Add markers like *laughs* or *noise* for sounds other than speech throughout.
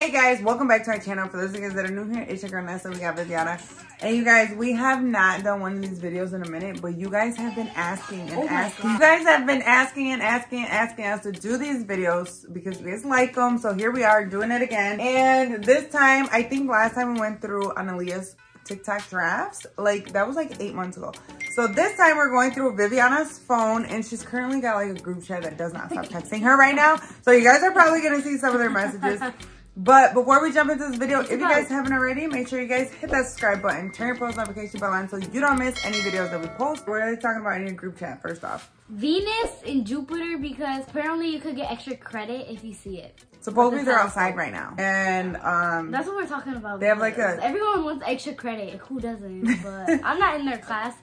Hey guys, welcome back to our channel. For those of you guys that are new here, it's your girl Nessa. We got Vivyana. And you guys, we have not done one of these videos in a minute, but you guys have been asking and Oh asking. You guys have been asking and asking and asking us to do these videos because we just like them. So here we are doing it again. And this time, I think last time we went through Analeigha's TikTok drafts. Like that was like eight months ago. So this time we're going through Vivyana's phone and she's currently got like a group chat that does not stop texting her right now. So you guys are probably gonna see some of their messages. *laughs* But before we jump into this video, if you guys haven't already, make sure you guys hit that subscribe button, turn your post notification bell on so you don't miss any videos that we post. We're talking about in your group chat first off. Venus and Jupiter because apparently you could get extra credit if you see it. Supposedly they're outside right now. And um That's what we're talking about. They have, like, a- everyone wants extra credit. Who doesn't? *laughs* But I'm not in their class,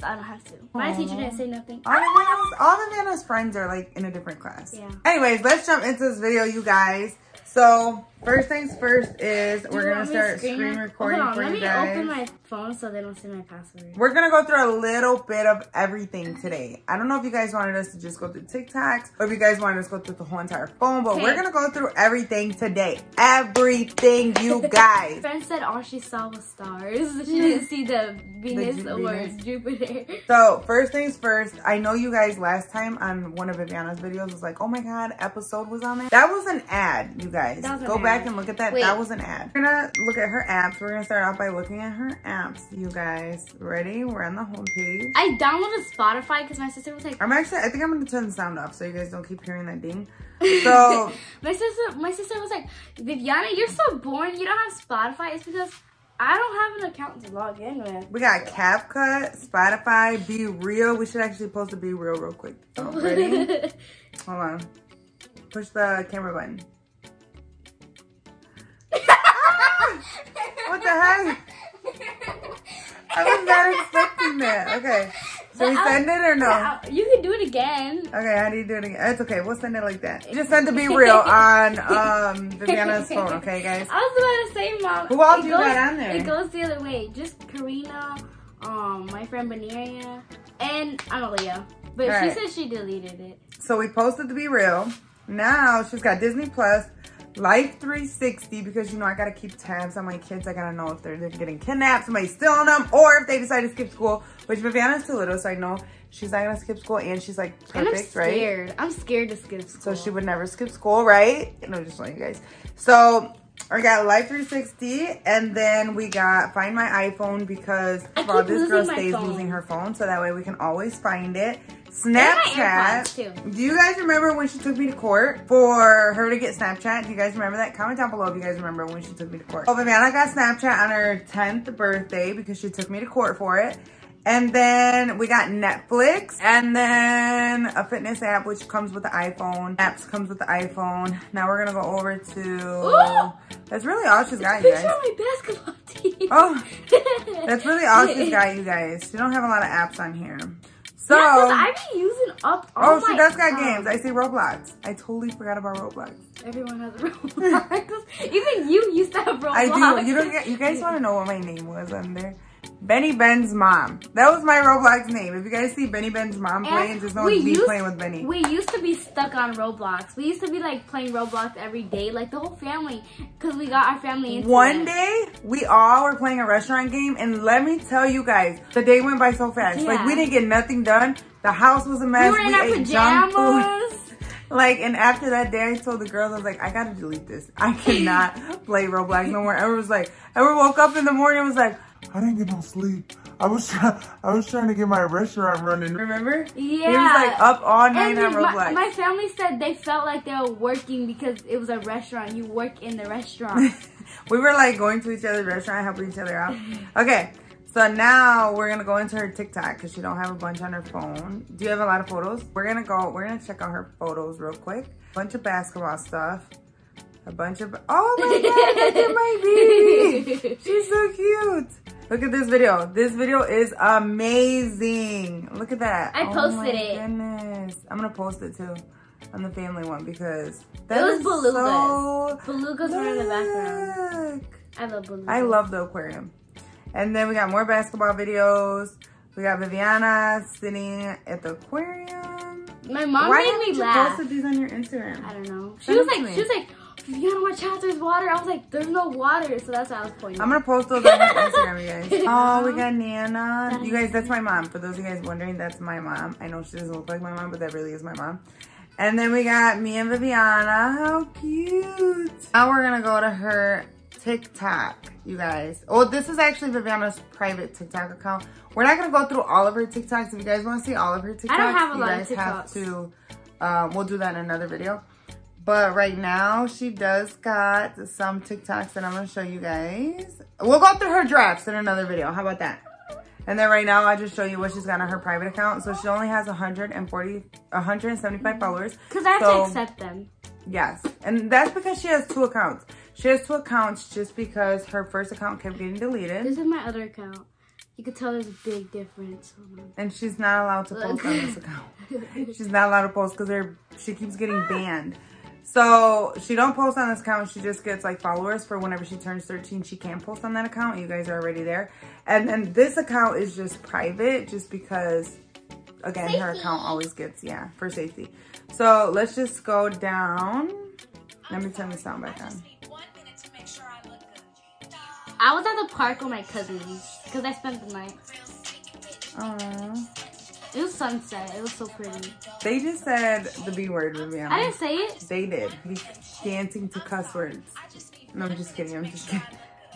so I don't have to. My Aw. teacher didn't say nothing. all of Vanna's, all of Vanna's friends are like in a different class. Yeah. Anyways, let's jump into this video, you guys. So first things first is Do we're gonna me start screen recording Hold on, for let you me guys. open my phone so they don't see my password. We're gonna go through a little bit of everything today. I don't know if you guys wanted us to just go through TikToks or if you guys wanted us to go through the whole entire phone, but Okay. we're gonna go through everything today. Everything, you *laughs* guys. Friend said all she saw was stars. *laughs* She *laughs* didn't see the Venus Ju- or Venus. Jupiter. so first things first, I know you guys last time on one of Vivyana's videos was like, oh my god, episode was on there. That was an ad, you guys. An Go back ad. and look at that. Wait. That was an ad. We're gonna look at her apps. We're gonna start off by looking at her apps, you guys. Ready? We're on the home page. I downloaded Spotify because my sister was like, I'm actually, I think I'm gonna turn the sound off so you guys don't keep hearing that ding. *laughs* So, my sister, my sister was like, Vivyana, you're so boring. You don't have Spotify. It's because I don't have an account to log in with. we got CapCut, Spotify, BeReal. We should actually post a BeReal real quick. So, ready? *laughs* Hold on. Push the camera button. What the heck? I was not *laughs* expecting that. Okay. So we send it or no? You can do it again. Okay, how do you do it again? It's okay. We'll send it like that. Just send to Be *laughs* Real on um, Vivyana's phone, okay, guys? I was about to say, mom. Who all do goes- got on there? It goes the other way. Just Karina, um, my friend Benaria, and Analeigha. But Alright. she said she deleted it. So we posted to BeReal. Now she's got Disney Plus, Life 360, because you know I gotta keep tabs on my kids. I gotta know if they're, they're getting kidnapped, somebody's stealing them, or if they decide to skip school, which Vivyana's too little, so I know she's not gonna skip school and she's like perfect, and I'm perfect, right? scared. I'm scared to skip So she would never skip school, right? No, just showing you guys. So I got Life 360, and then we got Find My iPhone because well, this girl stays phone. losing her phone, so that way we can always find it. Snapchat. Do you guys remember when she took me to court for her to get Snapchat? Do you guys remember that? Comment down below if you guys remember when she took me to court. Oh, Vivyana got Snapchat on her 10th birthday because she took me to court for it. And then we got Netflix and then a fitness app which comes with the iPhone. Apps comes with the iPhone. Now we're gonna go over to Ooh! that's really all she's got, you guys. my basketball *laughs* team. Oh, That's really all *laughs* she's got, you guys. She don't have a lot of apps on here. So Yeah, 'cause I be using up all Oh, she my does got games. I see Roblox. I totally forgot about Roblox. Everyone has *laughs* Roblox. *laughs* Even you used to have Roblox. I do. You don't get. You guys want to know what my name was on there? Benny Ben's mom. That was my Roblox name. If you guys see Benny Ben's mom playing, just know it's me playing with Benny. We used to be stuck on Roblox. We used to be like playing Roblox every day, like the whole family, because we got our family into One it. day, we all were playing a restaurant game, and let me tell you guys, the day went by so fast. Like we didn't get nothing done. The house was a mess. we were in our junk food. pajamas. *laughs* Like, and after that day, I told the girls, I was like, I gotta delete this. I cannot *laughs* play Roblox no more. Ever was like, ever woke up in the morning and was like, I didn't get no sleep. I was trying. I was trying to get my restaurant running. remember? Yeah. He was like up all night And on then Roblox. my, my family said they felt like they were working because it was a restaurant. You work in the restaurant. *laughs* we were like going to each other's restaurant, helping each other out. *laughs* Okay, so now we're gonna go into her TikTok because she don't have a bunch on her phone. Do you have a lot of photos? We're gonna go. We're gonna check out her photos real quick. Bunch of basketball stuff. A bunch of. Oh my god! Look at my baby. *laughs* She's so cute. Look at this video. This video is amazing. Look at that. I posted oh posted my it. Goodness. I'm gonna post it too on the family one because that was is belugas. so Belugas were in the background. I love belugas. I love the aquarium. And then we got more basketball videos. We got Vivyana sitting at the aquarium. My mom Why made me you laugh. posted these on your Instagram? I don't know. She Send was like, me. she was like, Vivyana, watch out, there's water. I was like, there's no water. So that's why I was pointing. I'm gonna post those on my Instagram, you *laughs* guys. Oh, we got Nana. You guys, that's my mom. For those of you guys wondering, that's my mom. I know she doesn't look like my mom, but that really is my mom. And then we got me and Vivyana. How cute. Now we're gonna go to her TikTok, you guys. Oh, this is actually Vivyana's private TikTok account. We're not gonna go through all of her TikToks. If you guys wanna see all of her TikToks, I don't have a you lot guys of have to, um, we'll do that in another video. But right now, she does got some TikToks that I'm gonna show you guys. We'll go through her drafts in another video. How about that? And then right now, I'll just show you what she's got on her private account. So she only has 140, 175 followers. Because I have So- to accept them. Yes, and that's because she has two accounts. She has two accounts just because her first account kept getting deleted. This is my other account. You could tell there's a big difference. And she's not allowed to post on this *laughs* account. She's not allowed to post because her she keeps getting banned. So she don't post on this account. She just gets like followers for whenever she turns 13. She can post on that account. You guys are already there. And then this account is just private just because again her account always gets yeah for safety. So let's just go down. Let me turn the sound back on. I was at the park with my cousins because I spent the night. Aww. It was sunset. It was so pretty. They just said the B word, with me. I didn't say it. They did. Be dancing to cuss words. No, I'm just kidding. I'm just kidding.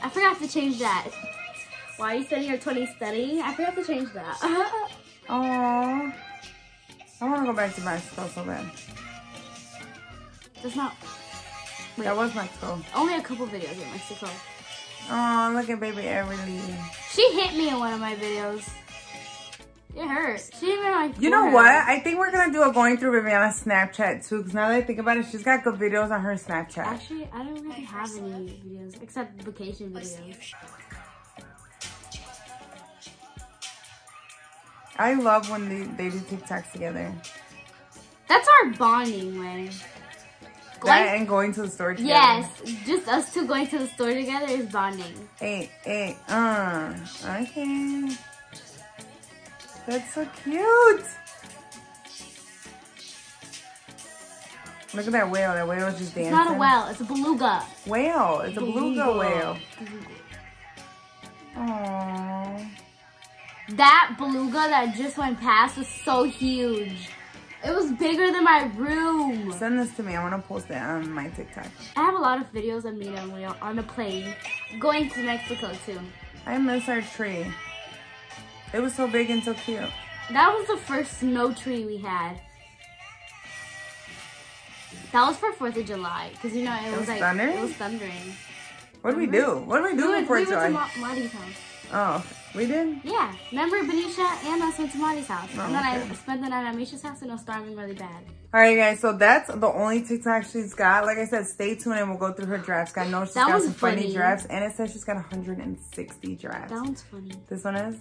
I forgot to change that. Why are you spending your 20 studying? I forgot to change that. *laughs* Aww. I want to go back to Mexico so bad. That's not That was Mexico. only a couple videos in Mexico. Oh, look at baby Everly. She hit me in one of my videos. It hurts. She hit me on my You know forehead. what? I think we're gonna do a going through Vivyana's Snapchat too. Cause now that I think about it, she's got good videos on her Snapchat. Actually, I don't really have any videos except vacation videos. I love when they, they do TikToks together. That's our bonding way. That Going, and going to the store together. yes, just us two going to the store together is bonding. Hey, hey, uh, okay. That's so cute. Look at that whale. That whale is just dancing. It's not a whale, it's a beluga. Whale. It's a beluga Beluga. whale. Aww. That beluga that just went past was so huge. It was bigger than my room. Send this to me. I want to post it on my TikTok. I have a lot of videos of me and Leo on a plane going to Mexico too. I miss our tree. It was so big and so cute. That was the first snow tree we had. That was for Fourth of July because you know it, was, was like thundering? it was thundering. What did we do? What did we We do went, before we went to July? Ma- Marty's house. Oh, we did? Yeah, remember Benicia and us went to Marty's house, Oh, and then oh, okay. I spent the night at Misha's house and it was storming really bad. All right, guys. So that's the only TikTok she's got. Like I said, stay tuned and we'll go through her drafts. I know she's That got some funny funny. drafts, and it says she's got 160 drafts. That one's funny. This one is.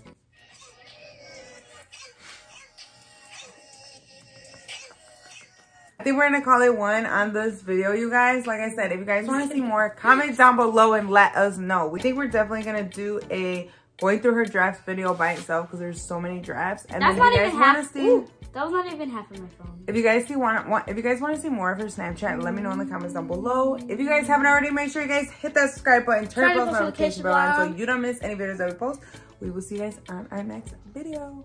I think we're gonna call it one on this video, you guys. Like I said, if you guys wanna see *laughs* more, comment down below and let us know. We think we're definitely gonna do a going through her drafts video by itself because there's so many drafts. And That's then if you guys wanna half, see ooh, that was not even half of my phone. If you guys see want, want if you guys wanna see more of her Snapchat, let me know in the comments down below. If you guys haven't already, make sure you guys hit that subscribe button, turn on post notification bell on so you don't miss any videos that we post. We will see you guys on our next video.